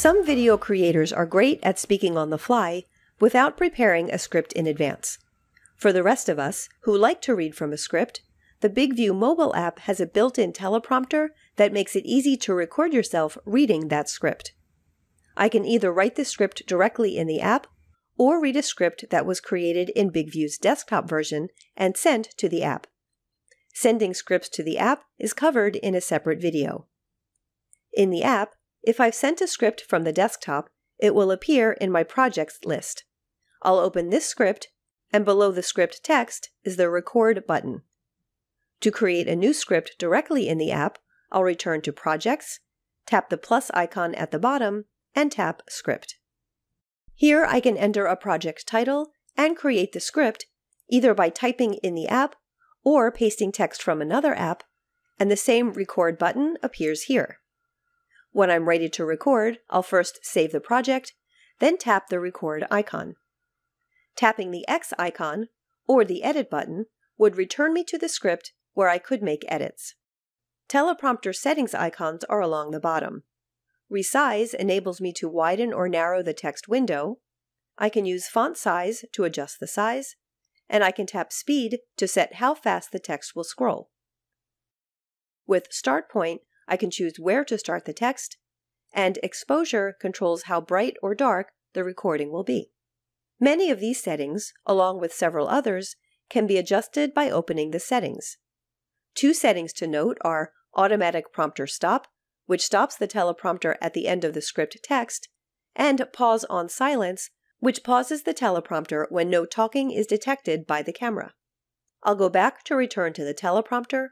Some video creators are great at speaking on the fly without preparing a script in advance. For the rest of us who like to read from a script, the BIGVU mobile app has a built-in teleprompter that makes it easy to record yourself reading that script. I can either write the script directly in the app or read a script that was created in BIGVU's desktop version and sent to the app. Sending scripts to the app is covered in a separate video. In the app, if I've sent a script from the desktop, it will appear in my projects list. I'll open this script, and below the script text is the Record button. To create a new script directly in the app, I'll return to Projects, tap the plus icon at the bottom, and tap Script. Here I can enter a project title and create the script either by typing in the app or pasting text from another app, and the same Record button appears here. When I'm ready to record, I'll first save the project, then tap the Record icon. Tapping the X icon, or the Edit button, would return me to the script where I could make edits. Teleprompter settings icons are along the bottom. Resize enables me to widen or narrow the text window. I can use font size to adjust the size, and I can tap speed to set how fast the text will scroll. With Start Point, I can choose where to start the text, and Exposure controls how bright or dark the recording will be. Many of these settings, along with several others, can be adjusted by opening the settings. Two settings to note are Automatic Prompter Stop, which stops the teleprompter at the end of the script text, and Pause on Silence, which pauses the teleprompter when no talking is detected by the camera. I'll go back to return to the teleprompter,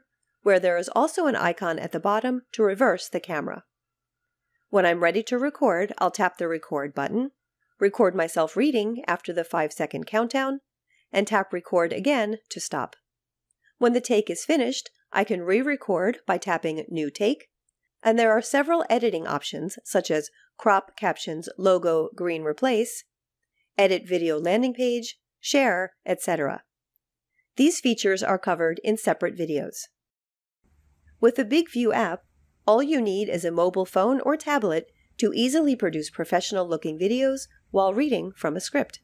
where there is also an icon at the bottom to reverse the camera. When I'm ready to record, I'll tap the Record button, record myself reading after the 5 second countdown, and tap Record again to stop. When the take is finished, I can re-record by tapping New Take, and there are several editing options such as Crop Captions Logo Green Replace, Edit Video Landing Page, Share, etc. These features are covered in separate videos. With the BIGVU app, all you need is a mobile phone or tablet to easily produce professional looking videos while reading from a script.